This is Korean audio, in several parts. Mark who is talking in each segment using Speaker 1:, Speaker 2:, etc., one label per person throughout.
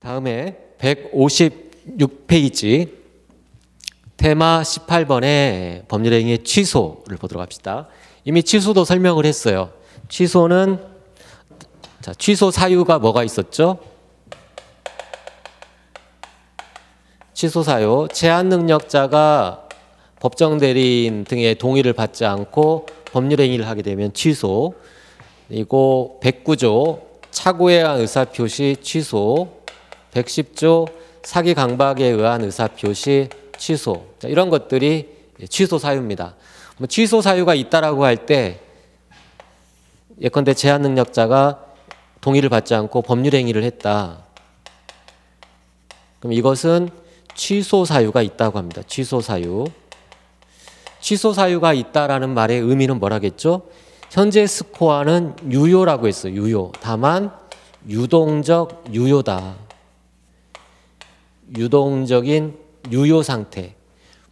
Speaker 1: 다음에 156페이지 테마 18번의 법률행위의 취소를 보도록 합시다. 이미 취소도 설명을 했어요. 취소는 자, 취소 사유가 뭐가 있었죠? 취소 사유 제한 능력자가 법정 대리인 등의 동의를 받지 않고 법률 행위를 하게 되면 취소. 그리고 109조 착오에 의한 의사 표시 취소. 110조 사기 강박에 의한 의사 표시 취소. 자, 이런 것들이 취소 사유입니다. 뭐 취소 사유가 있다라고 할 때 예컨대 제한 능력자가 동의를 받지 않고 법률 행위를 했다. 그럼 이것은 취소 사유가 있다고 합니다. 취소 사유. 취소 사유가 있다라는 말의 의미는 뭐라겠죠? 현재 스코어는 유효라고 했어요. 유효. 다만 유동적 유효다. 유동적인 유효 상태.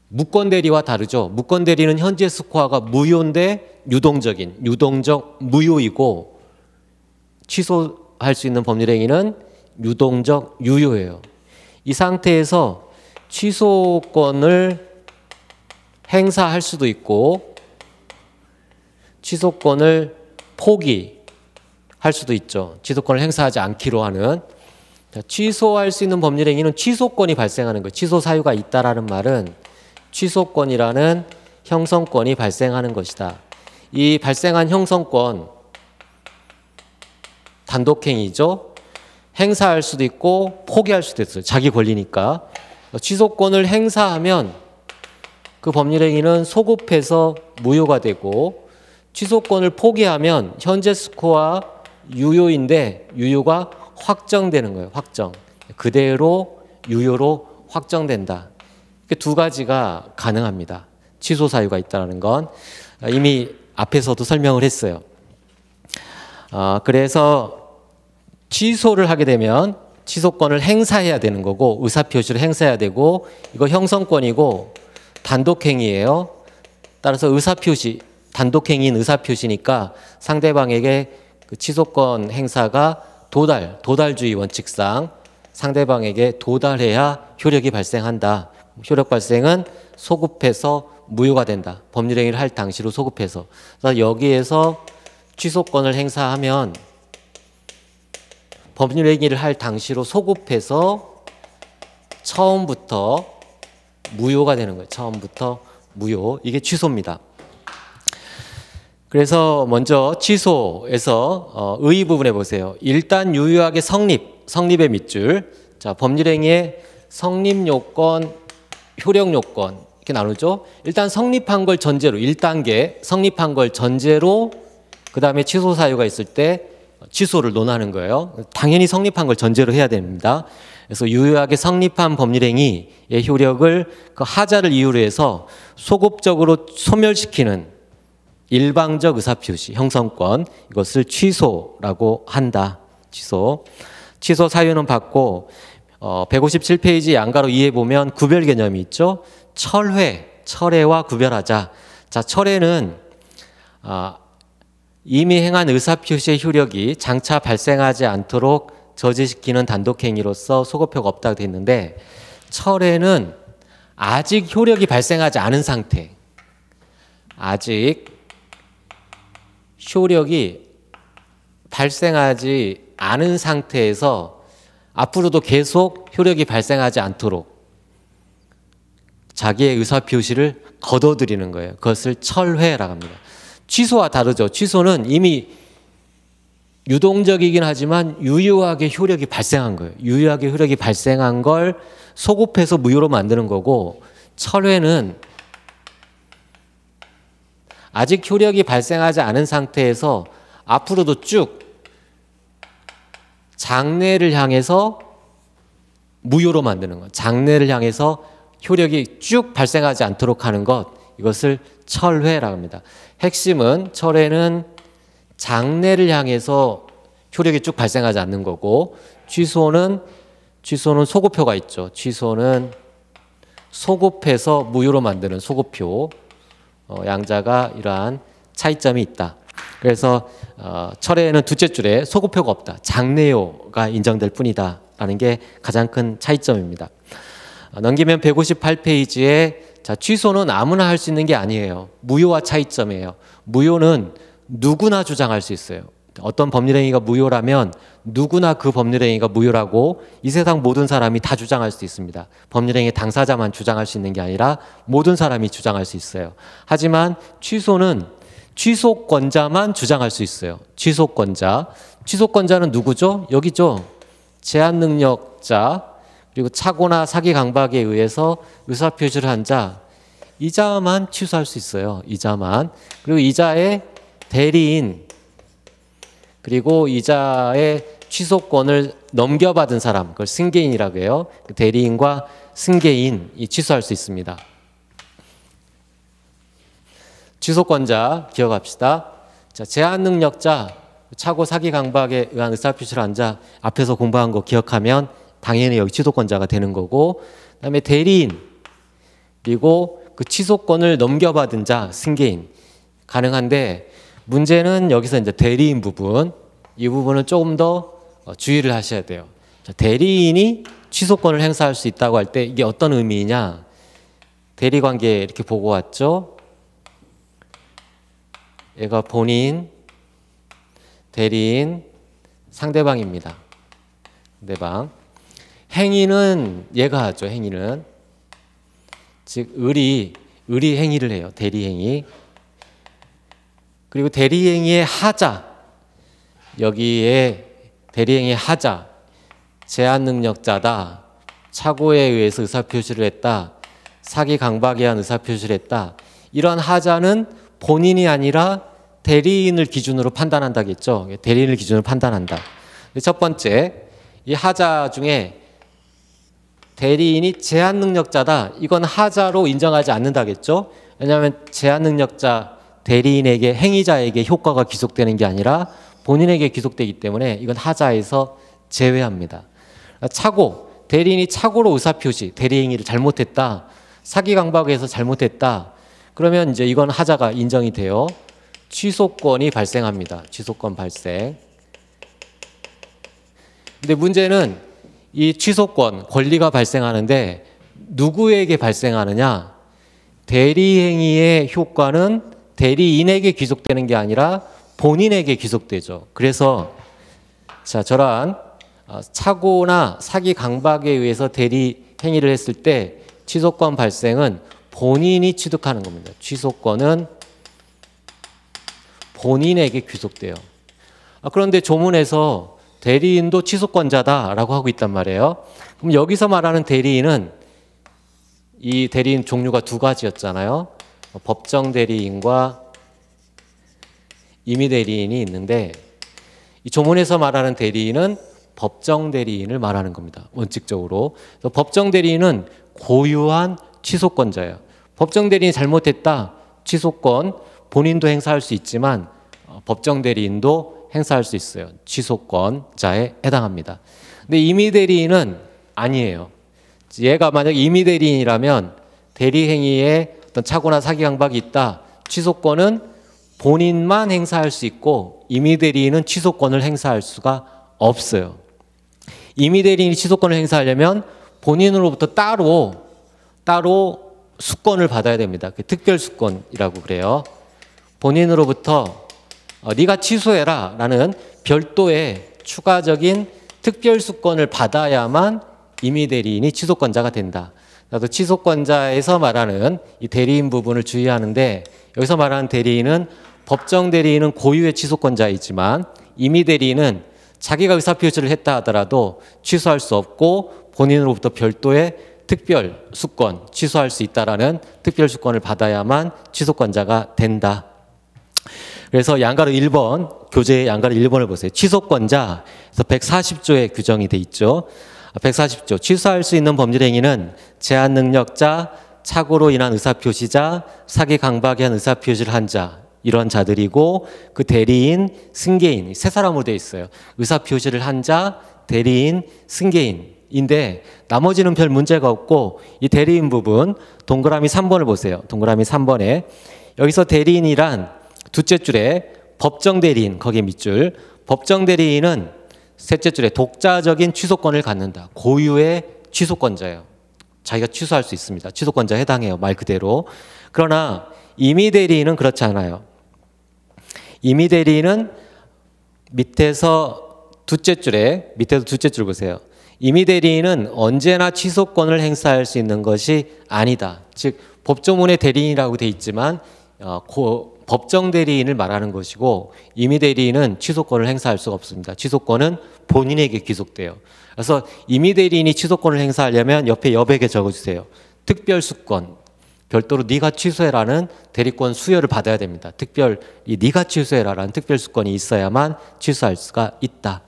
Speaker 1: 무권 대리와 다르죠. 무권 대리는 현재 스코어가 무효인데 유동적인 유동적 무효이고 취소할 수 있는 법률 행위는 유동적 유효예요. 이 상태에서 취소권을 행사할 수도 있고 취소권을 포기할 수도 있죠. 취소권을 행사하지 않기로 하는 자, 취소할 수 있는 법률 행위는 취소권이 발생하는 거예요. 취소 사유가 있다라는 말은 취소권이라는 형성권이 발생하는 것이다. 이 발생한 형성권 단독 행위죠. 행사할 수도 있고 포기할 수도 있어요. 자기 권리니까. 취소권을 행사하면 그 법률 행위는 소급해서 무효가 되고 취소권을 포기하면 현재 스코어 유효인데 유효가 확정되는 거예요. 확정. 그대로 유효로 확정된다. 두 가지가 가능합니다. 취소 사유가 있다는 건 이미 앞에서도 설명을 했어요. 아, 그래서 취소를 하게 되면 취소권을 행사해야 되는 거고 의사표시를 행사해야 되고 이거 형성권이고 단독행위예요. 따라서 의사표시 단독행위인 의사표시니까 상대방에게 그 취소권 행사가 도달 도달주의 원칙상 상대방에게 도달해야 효력이 발생한다. 효력 발생은 소급해서 무효가 된다. 법률행위를 할 당시로 소급해서. 그래서 여기에서 취소권을 행사하면 법률행위를 할 당시로 소급해서 처음부터 무효가 되는 거예요. 처음부터 무효. 이게 취소입니다. 그래서 먼저 취소에서 어, 의 부분에 보세요. 일단 유효하게 성립, 성립의 밑줄. 자, 법률행위의 성립 요건, 효력 요건 이렇게 나누죠. 일단 성립한 걸 전제로 1단계 성립한 걸 전제로 그다음에 취소 사유가 있을 때 취소를 논하는 거예요. 당연히 성립한 걸 전제로 해야 됩니다. 그래서 유효하게 성립한 법률행위의 효력을 그 하자를 이유로 해서 소급적으로 소멸시키는 일방적 의사표시 형성권 이것을 취소라고 한다. 취소. 취소 사유는 받고 어, 157페이지 양가로 이해 보면 구별 개념이 있죠. 철회, 철회와 구별하자. 자, 철회는 아, 이미 행한 의사표시의 효력이 장차 발생하지 않도록 저지시키는 단독행위로서 소급효가 없다고 있는데 철회는 아직 효력이 발생하지 않은 상태. 아직 효력이 발생하지 않은 상태에서 앞으로도 계속 효력이 발생하지 않도록 자기의 의사 표시를 거둬들이는 거예요. 그것을 철회라고 합니다. 취소와 다르죠. 취소는 이미 유동적이긴 하지만 유효하게 효력이 발생한 거예요. 유효하게 효력이 발생한 걸 소급해서 무효로 만드는 거고 철회는 아직 효력이 발생하지 않은 상태에서 앞으로도 쭉 장래를 향해서 무효로 만드는 것. 장래를 향해서 효력이 쭉 발생하지 않도록 하는 것. 이것을 철회라고 합니다. 핵심은 철회는 장래를 향해서 효력이 쭉 발생하지 않는 거고 취소는 취소는 소급표가 있죠. 취소는 소급해서 무효로 만드는 소급표. 어, 양자가 이러한 차이점이 있다. 그래서 어, 철회는 두째 줄에 소급표가 없다. 장래요가 인정될 뿐이다. 있다라는 게 가장 큰 차이점입니다. 어, 넘기면 158페이지에 자, 취소는 아무나 할 수 있는 게 아니에요. 무효와 차이점이에요. 무효는 누구나 주장할 수 있어요. 어떤 법률행위가 무효라면 누구나 그 법률행위가 무효라고 이 세상 모든 사람이 다 주장할 수 있습니다. 법률행위 당사자만 주장할 수 있는 게 아니라 모든 사람이 주장할 수 있어요. 하지만 취소는 취소권자만 주장할 수 있어요. 취소권자. 취소권자는 누구죠? 여기죠. 제한 능력자 그리고 착오나 사기 강박에 의해서 의사 표시를 한 자, 이자만 취소할 수 있어요. 이자만. 그리고 이자의 대리인 그리고 이자의 취소권을 넘겨받은 사람, 그걸 승계인이라고 해요. 그 대리인과 승계인이 취소할 수 있습니다. 취소권자 기억합시다. 자, 제한 능력자, 차고 사기 강박에 의한 의사표시를 한 자, 앞에서 공부한 거 기억하면 당연히 여기 취소권자가 되는 거고, 그다음에 대리인 그리고 그 취소권을 넘겨받은 자, 승계인 가능한데 문제는 여기서 이제 대리인 부분 이 부분은 조금 더 어, 주의를 하셔야 돼요. 자, 대리인이 취소권을 행사할 수 있다고 할 때 이게 어떤 의미냐? 대리 관계 이렇게 보고 왔죠. 얘가 본인, 대리인, 상대방입니다. 상대방. 행위는 얘가 하죠. 행위는 즉 을이 을이 행위를 해요. 대리 행위. 그리고 대리 행위의 하자 여기에 대리 행위의 하자 제한 능력자다. 착오에 의해서 의사 표시를 했다. 사기 강박에 의한 의사 표시를 했다. 이런 하자는 본인이 아니라 대리인을 기준으로 판단한다겠죠. 대리인을 기준으로 판단한다. 첫 번째, 이 하자 중에 대리인이 제한 능력자다. 이건 하자로 인정하지 않는다겠죠. 왜냐하면 제한 능력자 대리인에게 행위자에게 효과가 귀속되는 게 아니라 본인에게 귀속되기 때문에 이건 하자에서 제외합니다. 착오 대리인이 착오로 의사표시 대리 행위를 잘못했다. 사기 강박에서 잘못했다. 그러면 이제 이건 하자가 인정이 돼요. 취소권이 발생합니다. 취소권 발생. 근데 문제는 이 취소권 권리가 발생하는데 누구에게 발생하느냐? 대리행위의 효과는 대리인에게 귀속되는 게 아니라 본인에게 귀속되죠. 그래서 자 저러한 어, 착오나 사기 강박에 의해서 대리 행위를 했을 때 취소권 발생은 본인이 취득하는 겁니다. 취소권은 본인에게 귀속돼요. 아, 그런데 조문에서 대리인도 취소권자다라고 하고 있단 말이에요. 그럼 여기서 말하는 대리인은 이 대리인 종류가 두 가지였잖아요. 법정 대리인과 임의 대리인이 있는데 이 조문에서 말하는 대리인은 법정 대리인을 말하는 겁니다. 원칙적으로. 법정 대리인은 고유한 취소권자예요. 법정 대리인이 잘못했다. 취소권 본인도 행사할 수 있지만 어, 법정 대리인도 행사할 수 있어요. 취소권자에 해당합니다. 근데 임의 대리인은 아니에요. 얘가 만약 임의 대리인이라면 대리 행위에 어떤 착오나 사기 강박이 있다. 취소권은 본인만 행사할 수 있고 임의 대리인은 취소권을 행사할 수가 없어요. 임의 대리인이 취소권을 행사하려면 본인으로부터 따로 따로 수권을 받아야 됩니다. 그 특별 수권이라고 그래요. 본인으로부터 어, 네가 취소해라라는 별도의 추가적인 특별 수권을 받아야만 임의 대리인이 취소권자가 된다. 나도 취소권자에서 말하는 이 대리인 부분을 주의하는데 여기서 말하는 대리인은 법정 대리인은 고유의 취소권자이지만 임의 대리인은 자기가 의사표시를 했다 하더라도 취소할 수 없고 본인으로부터 별도의 특별 수권 취소할 수 있다라는 특별 수권을 받아야만 취소권자가 된다. 그래서 양가로 1번 교재 양가로 1번을 보세요. 취소권자 그래서 140조에 규정이 돼 있죠. 140조 취소할 수 있는 법률 행위는 제한 능력자, 착오로 인한 의사표시자, 사기 강박에 한 의사표시를 한 자, 이런 자들이고 그 대리인, 승계인 세 사람으로 되어 있어요. 의사 표시를 한 자, 대리인, 승계인인데 나머지는 별 문제가 없고 이 대리인 부분 동그라미 3번을 보세요. 동그라미 3번에 여기서 대리인이란 두째 줄에 법정 대리인 거기에 밑줄 법정 대리인은 셋째 줄에 독자적인 취소권을 갖는다. 고유의 취소권자예요. 자기가 취소할 수 있습니다. 취소권자 해당해요. 말 그대로. 그러나 임의 대리인은 그렇지 않아요. 임의 대리인은 밑에서 두째 줄에 밑에서 두째 줄 보세요. 임의 대리인은 언제나 취소권을 행사할 수 있는 것이 아니다. 즉 법조문의 대리인이라고 돼 있지만 어, 고, 법정 대리인을 말하는 것이고 임의 대리인은 취소권을 행사할 수가 없습니다. 취소권은 본인에게 귀속돼요. 그래서 임의 대리인이 취소권을 행사하려면 옆에 여백에 적어주세요. 특별수권 별도로 네가 취소해라는 대리권 수여를 받아야 됩니다. 특별 이 네가 취소해라라는 특별수권이 있어야만 취소할 수가 있다.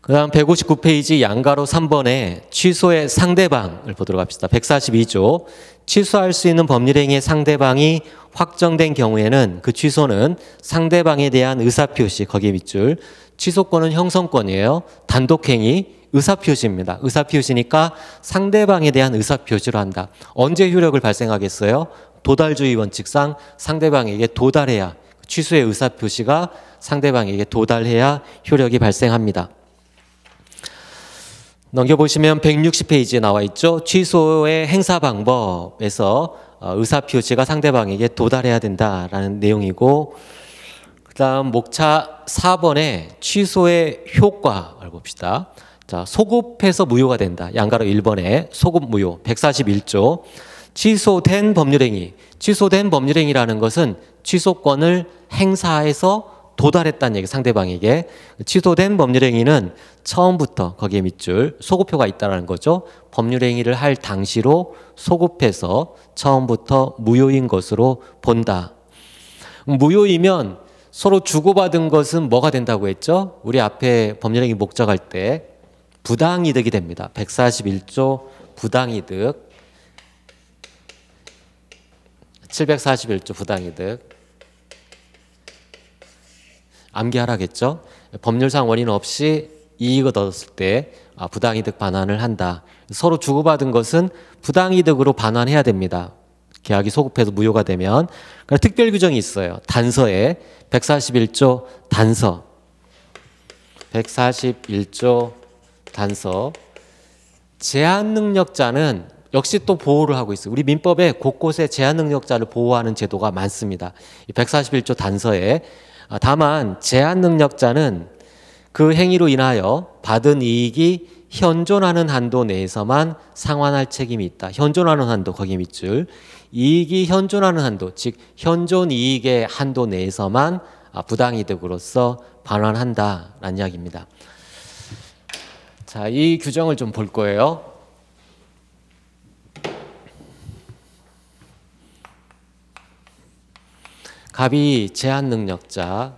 Speaker 1: 그다음 159페이지 양가로 3번에 취소의 상대방을 보도록 합시다. 142조 취소할 수 있는 법률행위의 상대방이 확정된 경우에는 그 취소는 상대방에 대한 의사표시 거기에 밑줄 취소권은 형성권이에요. 단독행위 의사표시입니다. 의사표시니까 상대방에 대한 의사표시로 한다. 언제 효력을 발생하겠어요? 도달주의 원칙상 상대방에게 도달해야 취소의 의사표시가 상대방에게 도달해야 효력이 발생합니다. 넘겨보시면 160페이지에 나와 있죠. 취소의 행사 방법에서 어, 의사표시가 상대방에게 도달해야 된다라는 내용이고 그 다음 목차 4번에 취소의 효과를 봅시다. 자, 소급해서 무효가 된다. 양가로 1번에 소급 무효 141조 취소된 법률행위 취소된 법률행위라는 것은 취소권을 행사해서 도달했다는 얘기 상대방에게 취소된 법률행위는 처음부터 거기에 밑줄 소급표가 있다는 거죠. 법률행위를 할 당시로 소급해서 처음부터 무효인 것으로 본다. 무효이면 서로 주고받은 것은 뭐가 된다고 했죠? 우리 앞에 법률행위 목적할 때 부당이득이 됩니다. 141조 부당이득 741조 부당이득 암기하라겠죠. 법률상 원인 없이 이익을 얻었을 때 아, 부당이득 반환을 한다. 서로 주고받은 것은 부당이득으로 반환해야 됩니다. 계약이 소급해서 무효가 되면 특별 규정이 있어요. 단서에 141조 단서 141조 단서 제한 능력자는 역시 또 보호를 하고 있어요. 우리 민법에 곳곳에 제한 능력자를 보호하는 제도가 많습니다. 141조 단서에 아, 다만 제한 능력자는 그 행위로 인하여 받은 이익이 현존하는 한도 내에서만 상환할 책임이 있다. 현존하는 한도 거기 밑줄. 이익이 현존하는 한도, 즉 현존 이익의 한도 내에서만 아, 부당이득으로서 반환한다라는 이야기입니다. 자, 이 규정을 좀 볼 거예요. 갑이 제한 능력자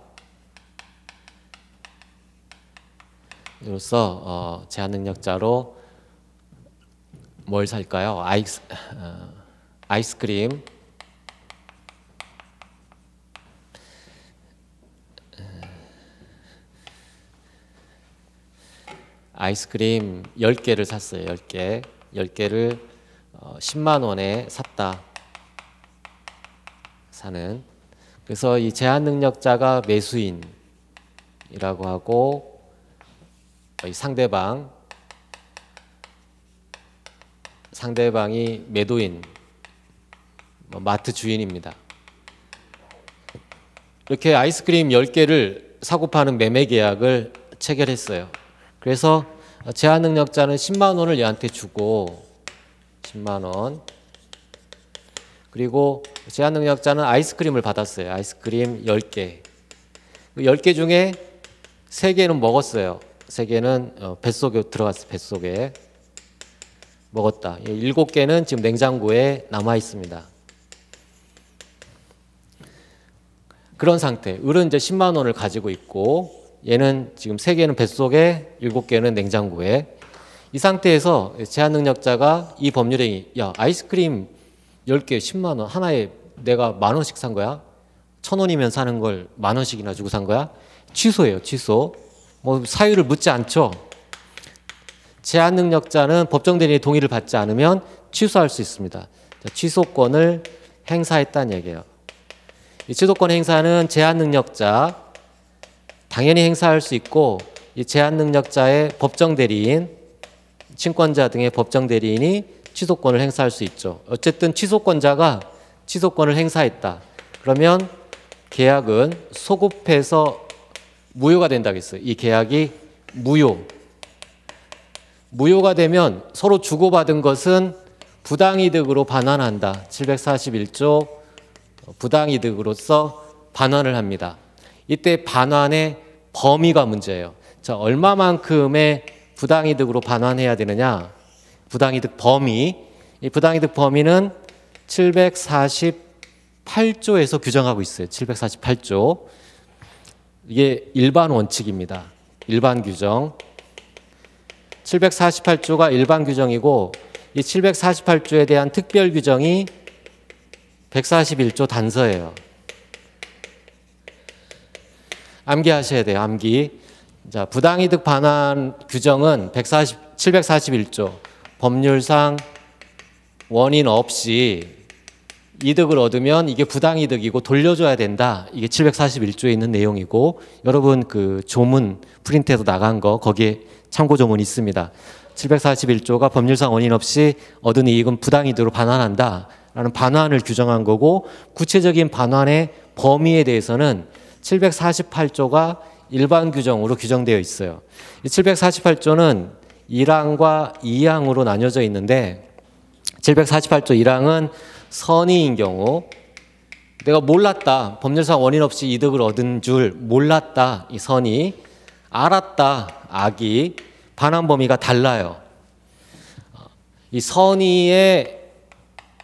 Speaker 1: 로서 어, 제한 능력자로 뭘 살까요? 아이스, 어, 아이스크림 아이스크림 10개를 샀어요. 10개. 10개를 어, 10만 원에 샀다. 사는 그래서 이 제한 능력자가 매수인이라고 하고 이 상대방 상대방이 매도인 뭐 마트 주인입니다. 이렇게 아이스크림 10개를 사고 파는 매매 계약을 체결했어요. 그래서 제한 능력자는 10만 원을 얘한테 주고 10만 원 그리고 제한 능력자는 아이스크림을 받았어요. 아이스크림 10개. 10개 그 중에 3개는 먹었어요. 3개는 어, 뱃속에 들어갔어요. 뱃속에. 먹었다. 7개는 지금 냉장고에 남아 있습니다. 그런 상태. 을은 이제 10만 원을 가지고 있고 얘는 지금 3개는 뱃속에 7개는 냉장고에 이 상태에서 제한 능력자가 이 법률행위 야 아이스크림 10개 10만 원 하나에 내가 만 원씩 산 거야. 천 원이면 사는 걸 만 원씩이나 주고 산 거야. 취소예요. 취소. 뭐 사유를 묻지 않죠. 제한 능력자는 법정 대리인의 동의를 받지 않으면 취소할 수 있습니다. 취소권을 행사했다는 얘기예요. 이 취소권 행사는 제한 능력자 당연히 행사할 수 있고 이 제한 능력자의 법정 대리인, 친권자 등의 법정 대리인이 취소권을 행사할 수 있죠. 어쨌든 취소권자가 취소권을 행사했다. 그러면 계약은 소급해서 무효가 된다겠어요. 이 계약이 무효. 무효가 되면 서로 주고받은 것은 부당이득으로 반환한다. 741조 부당이득으로서 반환을 합니다. 이때 반환의 범위가 문제예요. 자, 얼마만큼의 부당이득으로 반환해야 되느냐? 부당이득 범위. 이 부당이득 범위는 748조에서 규정하고 있어요. 748조. 이게 일반 원칙입니다. 일반 규정. 748조가 일반 규정이고 이 748조에 대한 특별 규정이 141조 단서예요. 암기하셔야 돼요. 암기. 자, 부당이득 반환 규정은 140, 741조 법률상 원인 없이 이득을 얻으면 이게 부당이득이고 돌려줘야 된다. 이게 741조에 있는 내용이고 여러분 그 조문 프린트에서 나간 거 거기에 참고 조문 있습니다. 741조가 법률상 원인 없이 얻은 이익은 부당이득으로 반환한다. 라는 반환을 규정한 거고 구체적인 반환의 범위에 대해서는 748조가 일반 규정으로 규정되어 있어요. 이 748조는 1항과 2항으로 나뉘어져 있는데 748조 1항은 선의인 경우 내가 몰랐다. 법률상 원인 없이 이득을 얻은 줄 몰랐다. 이 선의. 알았다. 악이. 반환 범위가 달라요. 이 선의의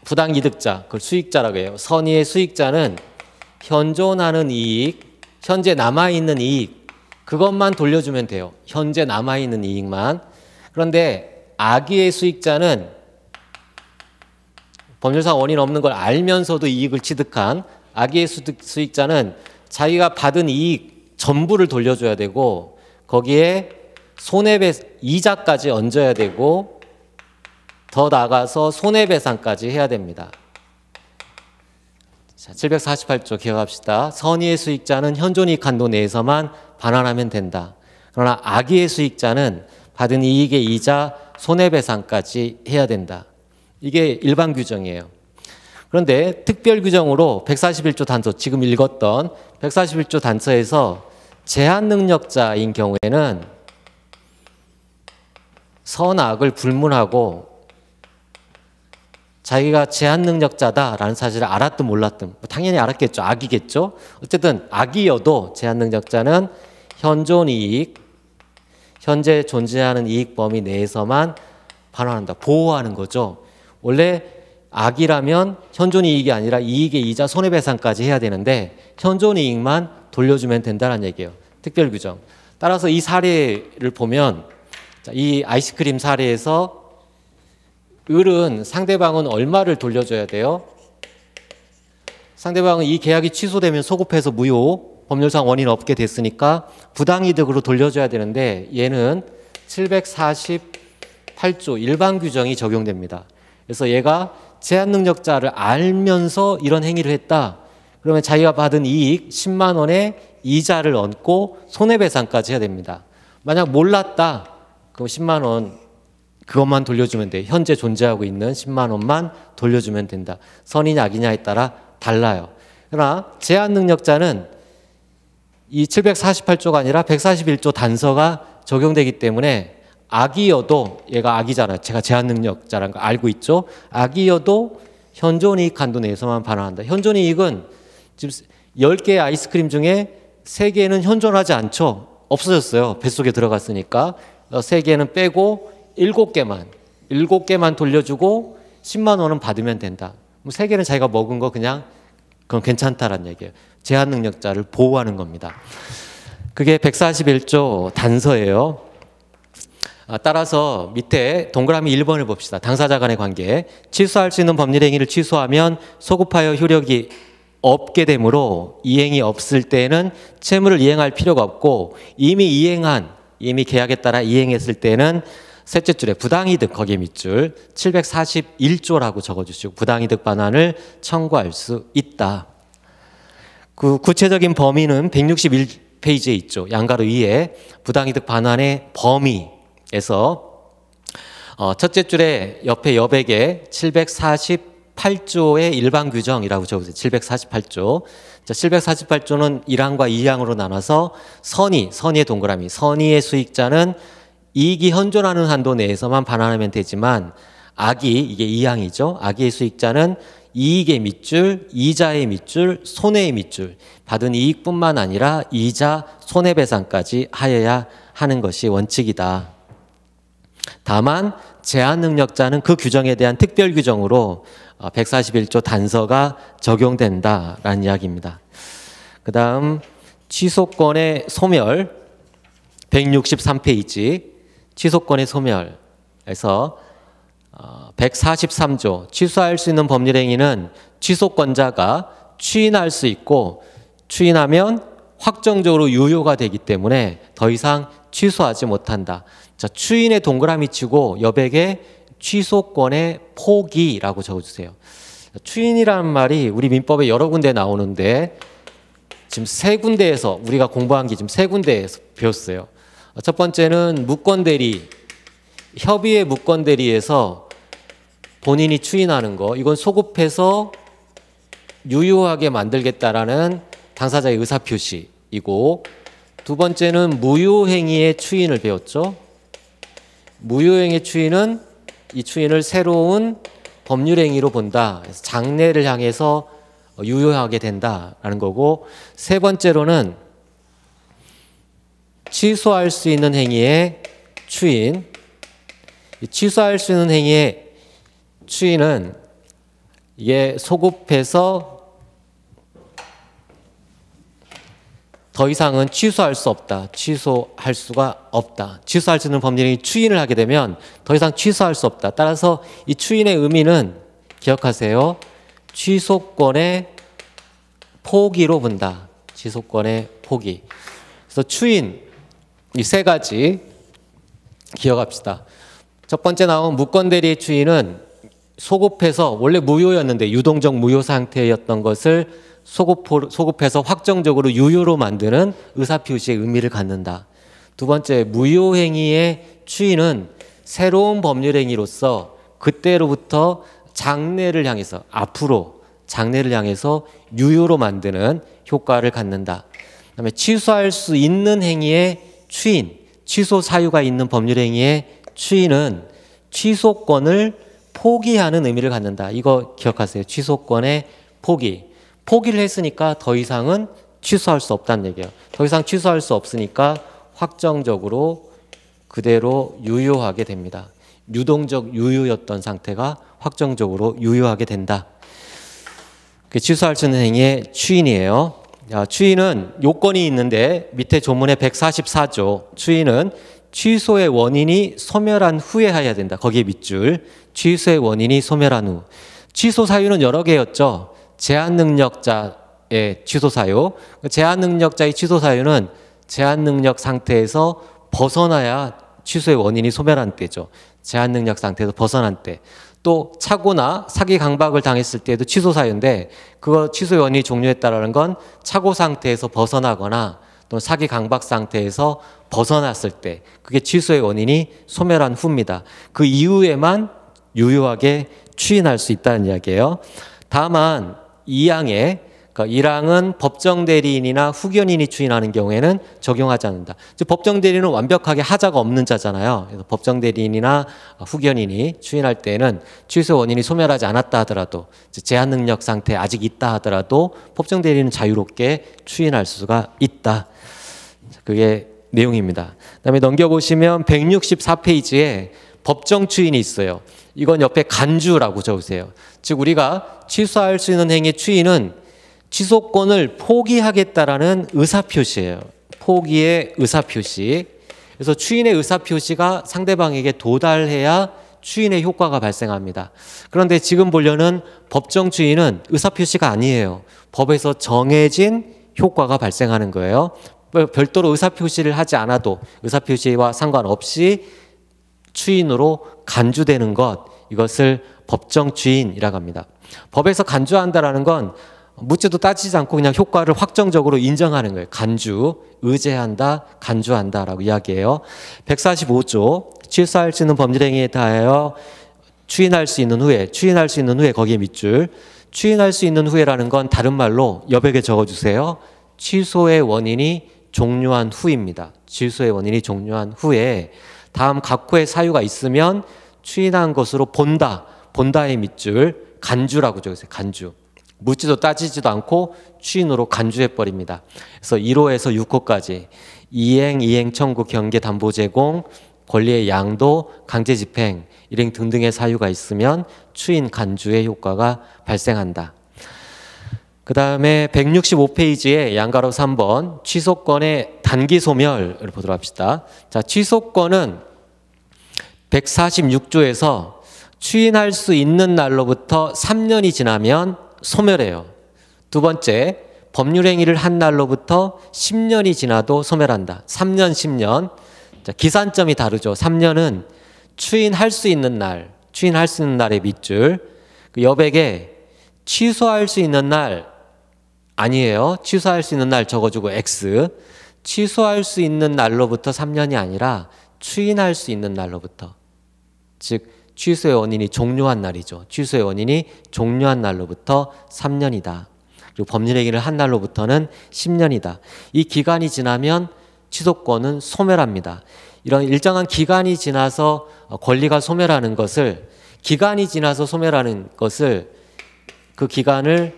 Speaker 1: 부당 이득자, 그걸 수익자라고 해요. 선의의 수익자는 현존하는 이익, 현재 남아 있는 이익, 그것만 돌려주면 돼요. 현재 남아 있는 이익만. 그런데 악의의 수익자는 법률상 원인 없는 걸 알면서도 이익을 취득한 악의의 수익자는 자기가 받은 이익 전부를 돌려줘야 되고 거기에 손해배 이자까지 얹어야 되고 더 나가서 손해배상까지 해야 됩니다. 자, 748조 기억합시다. 선의의 수익자는 현존 이익 한도 내에서만 반환하면 된다. 그러나 악의의 수익자는 받은 이익의 이자 손해배상까지 해야 된다. 이게 일반 규정이에요. 그런데 특별 규정으로 141조 단서 지금 읽었던 141조 단서에서 제한 능력자인 경우에는 선악을 불문하고 자기가 제한 능력자다라는 사실을 알았든 몰랐든 뭐 당연히 알았겠죠. 악이겠죠. 어쨌든 악이어도 제한 능력자는 현존 이익, 현재 존재하는 이익 범위 내에서만 반환한다. 보호하는 거죠. 원래 악이라면 현존 이익이 아니라 이익의 이자 손해배상까지 해야 되는데 현존 이익만 돌려주면 된다는 얘기예요. 특별 규정. 따라서 이 사례를 보면 이 아이스크림 사례에서 을은 상대방은 얼마를 돌려줘야 돼요? 상대방은 이 계약이 취소되면 소급해서 무효, 법률상 원인 없게 됐으니까 부당이득으로 돌려줘야 되는데 얘는 748조 일반 규정이 적용됩니다. 그래서 얘가 제한 능력자를 알면서 이런 행위를 했다. 그러면 자기가 받은 이익 10만 원에 이자를 얹고 손해배상까지 해야 됩니다. 만약 몰랐다. 그럼 10만 원 그것만 돌려주면 돼. 현재 존재하고 있는 10만 원만 돌려주면 된다. 선이냐 악이냐에 따라 달라요. 그러나 제한 능력자는 이 748조가 아니라 141조 단서가 적용되기 때문에 악이어도 얘가 악이잖아요. 제가 제한 능력자라는 거 알고 있죠. 악이어도 현존 이익 한도 내에서만 반환한다. 현존 이익은 지금 10개의 아이스크림 중에 3개는 현존하지 않죠. 없어졌어요. 뱃속에 들어갔으니까. 3개는 빼고 7개만, 7개만 돌려주고 10만 원은 받으면 된다. 3개는 자기가 먹은 거 그냥 그건 괜찮다라는 얘기예요. 제한 능력자를 보호하는 겁니다. 그게 141조 단서예요. 아, 따라서 밑에 동그라미 1번을 봅시다. 당사자 간의 관계. 취소할 수 있는 법률 행위를 취소하면 소급하여 효력이 없게 되므로 이행이 없을 때는 채무를 이행할 필요가 없고 이미 이행한 이미 계약에 따라 이행했을 때는 셋째 줄에 부당이득 거기에 밑줄 741조라고 적어주시고 부당이득 반환을 청구할 수 있다. 그 구체적인 범위는 161 페이지에 있죠. 양가로 2에 부당이득 반환의 범위에서 어, 첫째 줄에 옆에 여백에 748조의 일반 규정이라고 적으세요. 748조. 자, 748조는 1항과 2항으로 나눠서 선의, 선의의 동그라미. 선의의 수익자는 이익이 현존하는 한도 내에서만 반환하면 되지만 악이 이게 2항이죠. 악의 수익자는 이익의 밑줄, 이자의 밑줄, 손해의 밑줄, 받은 이익뿐만 아니라 이자, 손해배상까지 하여야 하는 것이 원칙이다. 다만 제한 능력자는 그 규정에 대한 특별 규정으로 141조 어, 단서가 적용된다라는 이야기입니다. 그 다음 취소권의 소멸 163페이지 취소권의 소멸에서 143조 어, 취소할 수 있는 법률 행위는 취소권자가 추인할 수 있고 추인하면 확정적으로 유효가 되기 때문에 더 이상 취소하지 못한다. 자, 추인의 동그라미 치고 여백에 취소권의 포기라고 적어주세요. 추인이라는 말이 우리 민법에 여러 군데 나오는데 지금 세 군데에서 우리가 공부한 게 지금 세 군데에서 배웠어요. 첫 번째는 무권 대리, 협의의 무권 대리에서 본인이 추인하는 거, 이건 소급해서 유효하게 만들겠다라는 당사자의 의사표시이고, 두 번째는 무효행위의 추인을 배웠죠. 무효행위 추인은 이 추인을 새로운 법률행위로 본다. 장래를 향해서 유효하게 된다라는 거고, 세 번째로는 취소할 수 있는 행위의 추인, 취소할 수 있는 행위의 추인은 이게 소급해서 더 이상은 취소할 수 없다. 취소할 수가 없다. 취소할 수 있는 법률이 추인을 하게 되면 더 이상 취소할 수 없다. 따라서 이 추인의 의미는 기억하세요. 취소권의 포기로 본다. 취소권의 포기. 그래서 추인 이 세 가지 기억합시다. 첫 번째 나온 무건대리의 추인은 소급해서 원래 무효였는데 유동적 무효 상태였던 것을 소급, 해서 확정적으로 유효로 만드는 의사표시의 의미를 갖는다. 두 번째, 무효행위의 추인은 새로운 법률행위로서 그때로부터 장래를 향해서 앞으로 장래를 향해서 유효로 만드는 효과를 갖는다. 그다음에 취소할 수 있는 행위의 추인, 취소 사유가 있는 법률 행위의 추인은 취소권을 포기하는 의미를 갖는다. 이거 기억하세요. 취소권의 포기. 포기를 했으니까 더 이상은 취소할 수 없다는 얘기예요. 더 이상 취소할 수 없으니까 확정적으로 그대로 유효하게 됩니다. 유동적 유효였던 상태가 확정적으로 유효하게 된다. 그 취소할 수 있는 행위의 추인이에요. 야, 추인은 요건이 있는데 밑에 조문에 144조 추인은 취소의 원인이 소멸한 후에 해야 된다. 거기에 밑줄. 취소의 원인이 소멸한 후. 취소 사유는 여러 개였죠. 제한 능력자의 취소 사유. 제한 능력자의 취소 사유는 제한 능력 상태에서 벗어나야 취소의 원인이 소멸한 때죠. 제한 능력 상태에서 벗어난 때. 또 차고나 사기 강박을 당했을 때도 취소 사유인데 그거 취소의 원인이 종료했다라는 건 차고 상태에서 벗어나거나 또 사기 강박 상태에서 벗어났을 때 그게 취소의 원인이 소멸한 후입니다. 그 이후에만 유효하게 추인할 수 있다는 이야기예요. 다만 2항에 그러니까 1항은 법정 대리인이나 후견인이 추인하는 경우에는 적용하지 않는다. 즉 법정 대리인은 완벽하게 하자가 없는 자잖아요. 그래서 법정 대리인이나 후견인이 추인할 때는 취소 원인이 소멸하지 않았다 하더라도 제한 능력 상태 아직 있다 하더라도 법정 대리인은 자유롭게 추인할 수가 있다. 그게 내용입니다. 그다음에 넘겨 보시면 164페이지에 법정 추인이 있어요. 이건 옆에 간주라고 적으세요. 즉 우리가 취소할 수 있는 행위 추인은 취소권을 포기하겠다라는 의사표시예요. 포기의 의사표시. 그래서 추인의 의사표시가 상대방에게 도달해야 추인의 효과가 발생합니다. 그런데 지금 보려는 법정 추인은 의사표시가 아니에요. 법에서 정해진 효과가 발생하는 거예요. 별도로 의사표시를 하지 않아도 의사표시와 상관없이 추인으로 간주되는 것 이것을 법정 주인이라고 합니다. 법에서 간주한다라는 건 묻지도 따지지 않고 그냥 효과를 확정적으로 인정하는 거예요. 간주, 의제한다, 간주한다라고 이야기해요. 145조, 취소할 수 있는 범죄 행위에 대하여 추인할 수 있는 후에, 추인할 수 있는 후에 거기에 밑줄. 추인할 수 있는 후에라는 건 다른 말로 여백에 적어주세요. 취소의 원인이 종료한 후입니다. 취소의 원인이 종료한 후에 다음 각 후의 사유가 있으면 추인한 것으로 본다. 본다의 밑줄 간주라고 적으세요. 간주. 묻지도 따지지도 않고 추인으로 간주해 버립니다. 그래서 1호에서 6호까지 이행, 이행 청구, 경계, 담보 제공, 권리의 양도, 강제 집행, 일행 등등의 사유가 있으면 추인 간주의 효과가 발생한다. 그 다음에 165페이지에 양가로 3번 취소권의 단기 소멸을 보도록 합시다. 자, 취소권은 146조에서 추인할 수 있는 날로부터 3년이 지나면 소멸해요. 두 번째, 법률 행위를 한 날로부터 10년이 지나도 소멸한다. 3년, 10년. 자, 기산점이 다르죠. 3년은 추인할 수 있는 날, 추인할 수 있는 날의 밑줄. 그 여백에 취소할 수 있는 날 아니에요. 취소할 수 있는 날 적어주고 X. 취소할 수 있는 날로부터 3년이 아니라 추인할 수 있는 날로부터. 즉, 취소의 원인이 종료한 날이죠. 취소의 원인이 종료한 날로부터 3년이다. 그리고 법률 행위를 한 날로부터는 10년이다. 이 기간이 지나면 취소권은 소멸합니다. 이런 일정한 기간이 지나서 권리가 소멸하는 것을 기간이 지나서 소멸하는 것을 그 기간을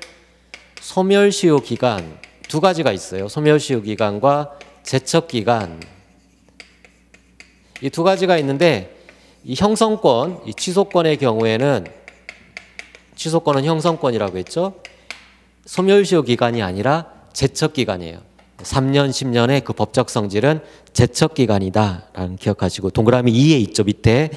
Speaker 1: 소멸시효 기간 두 가지가 있어요. 소멸시효 기간과 제척 기간 이 두 가지가 있는데 이 형성권, 이 취소권의 경우에는 취소권은 형성권이라고 했죠. 소멸시효 기간이 아니라 제척 기간이에요. 3년, 10년의 그 법적 성질은 제척 기간이다라는 기억하시고 동그라미 2에 있죠. 밑에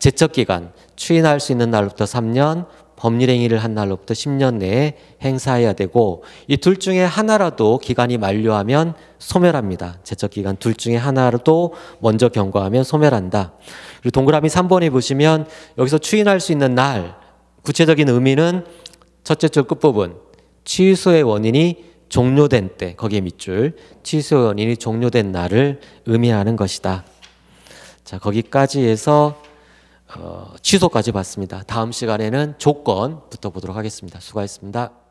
Speaker 1: 제척 기간 추인할 수 있는 날부터 3년, 법률 행위를 한 날로부터 10년 내에 행사해야 되고 이 둘 중에 하나라도 기간이 만료하면 소멸합니다. 제척 기간 둘 중에 하나라도 먼저 경고하면 소멸한다. 그리고 동그라미 3번에 보시면 여기서 추인할 수 있는 날 구체적인 의미는 첫째 줄 끝부분 취소의 원인이 종료된 때 거기에 밑줄 취소 원인이 종료된 날을 의미하는 것이다. 자 거기까지 해서 어, 취소까지 봤습니다. 다음 시간에는 조건부터 보도록 하겠습니다. 수고하셨습니다.